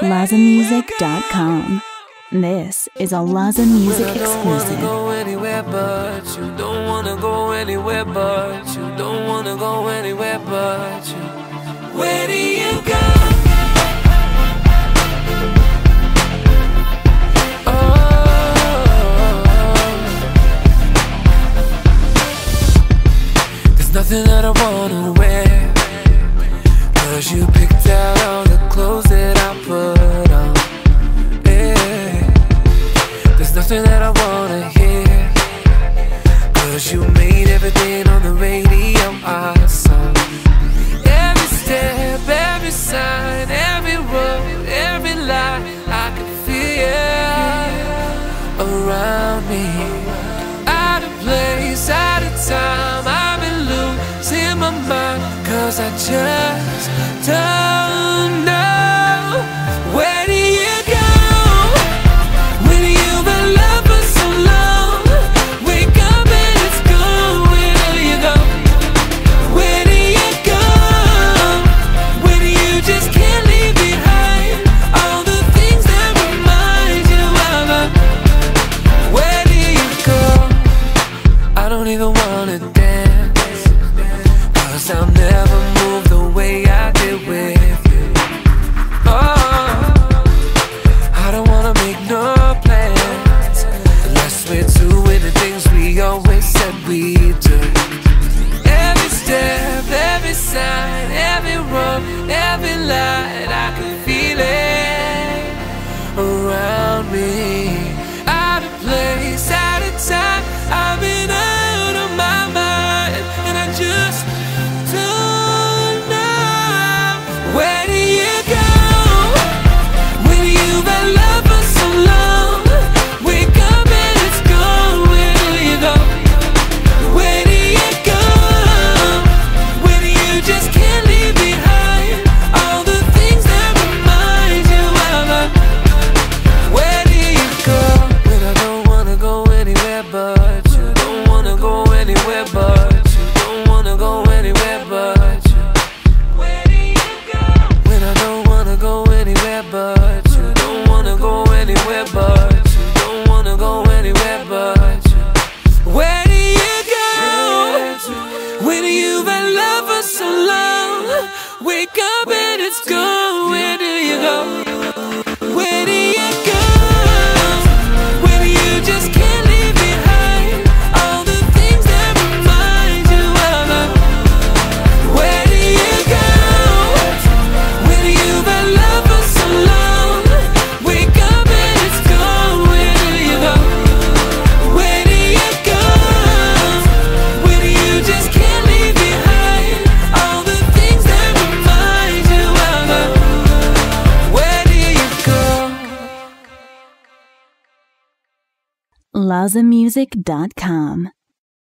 LozzaMusic.com. This is a Lozza Music I don't wanna exclusive. go anywhere but you. Don't wanna go anywhere but you. Don't wanna go anywhere but you. Where do you go? Oh. There's nothing that I wanna wear. Cause you picked out all the clothes that I Nothing that I wanna hear. Cause you made everything on the radio awesome. Every step, every sign, every road, every lie, I can feel around me. Out of place, out of time, I've been losing my mind. Cause I just even wanna dance. Cause I'll never move the way I did with you. Oh, I don't wanna make no plans unless we're doing the things we always said we'd do. When you've had love for so long, wake up and it's gone. LozzaMusic.com.